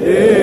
Amém.